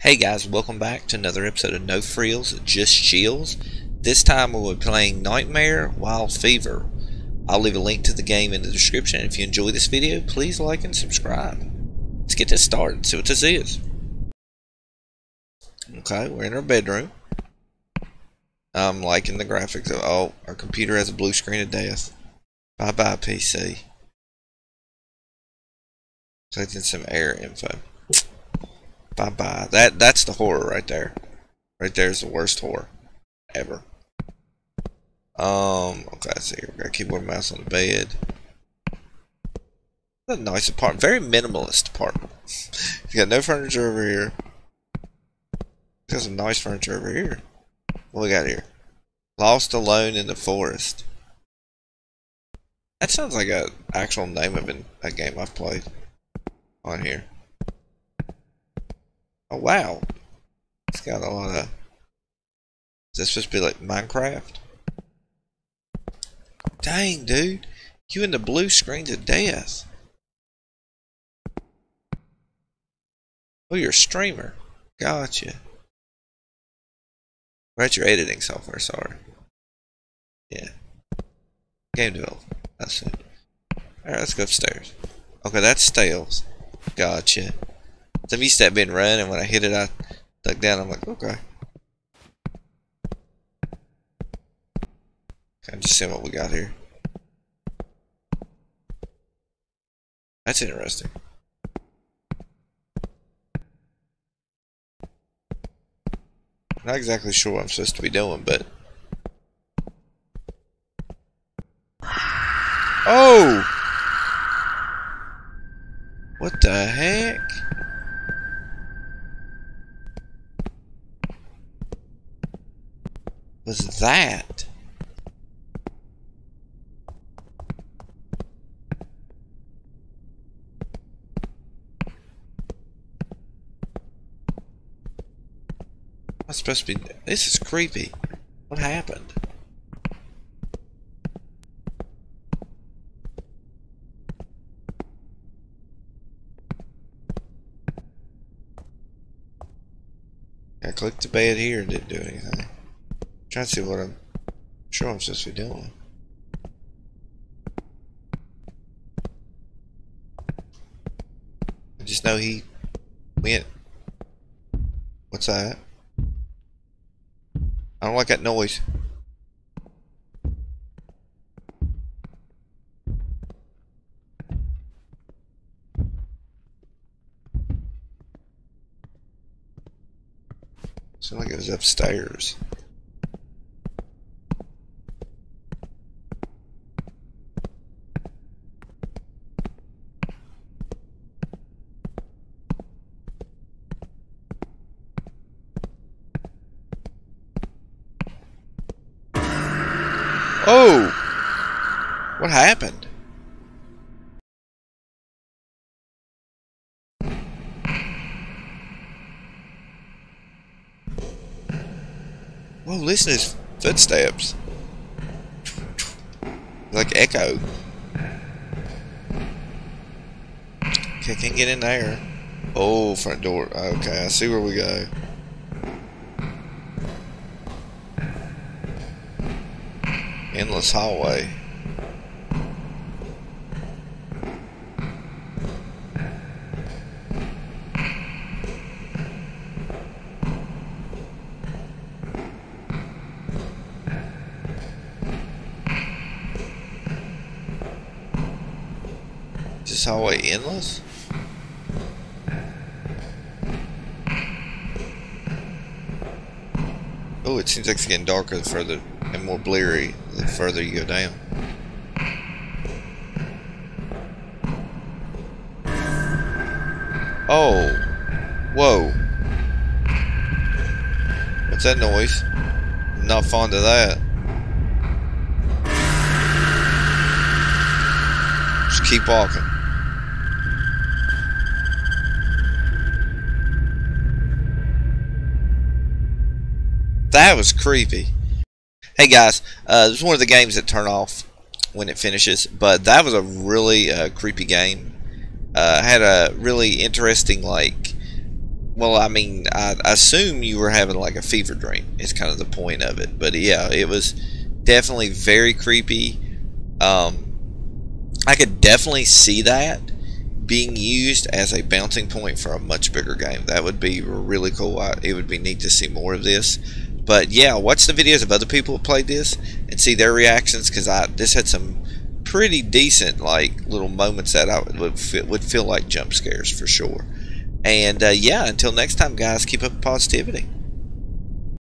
Hey guys, welcome back to another episode of No Frills, Just Chills. This time we'll be playing Nightmare While Fever. I'll leave a link to the game in the description. If you enjoy this video, please like and subscribe. Let's get this started, see what this is. Okay, we're in our bedroom. I'm liking the graphics. Of, oh, our computer has a blue screen of death. Bye bye, PC. Collecting some air info. Bye bye. That that's the horror right there. Right there's the worst horror ever. Um. Okay. Let's see. we got keyboard, mouse on the bed. A nice apartment. Very minimalist apartment. you got no furniture over here. Got some nice furniture over here. What we got here? Lost alone in the forest. That sounds like a actual name of an, a game I've played on here. Oh wow. It's got a lot of Is this supposed to be like Minecraft? Dang dude. You in the blue screen to death. Oh you're a streamer. Gotcha. Write your editing software, sorry. Yeah. Game development. That's it. Alright, let's go upstairs. Okay, that's Stales. Gotcha. To that being run, and when I hit it, I dug down. I'm like. Okay, I'm just seeing what we got here. That's interesting. Not exactly sure what I'm supposed to be doing, but... Oh! What the heck? Was that? I'm supposed to be. This is creepy. What happened? I clicked the bed here and didn't do anything. Trying to see what I'm sure I'm supposed to be doing. I just know he went. What's that? I don't like that noise. Sound like it was upstairs. Oh! What happened? Whoa, listen to his footsteps. Like echo. Okay, can't get in there. Oh, front door. Okay, I see where we go. Endless hallway. Is this hallway endless? Oh, it seems like it's getting darker the further and more bleary the further you go down. Oh. Whoa. What's that noise? I'm not fond of that. Just keep walking. That was creepy. Hey guys, uh, this is one of the games that turn off when it finishes, but that was a really uh, creepy game. Uh, had a really interesting like well, I mean, I, assume you were having like a fever dream. It's kind of the point of it. But yeah, it was definitely very creepy. Um, I could definitely see that being used as a bouncing point for a much bigger game. That would be really cool. I, it would be neat to see more of this. But yeah, watch the videos of other people who played this and see their reactions because I this had some pretty decent like little moments that I would feel, would feel like jump scares for sure. And uh, yeah, until next time, guys, keep up the positivity.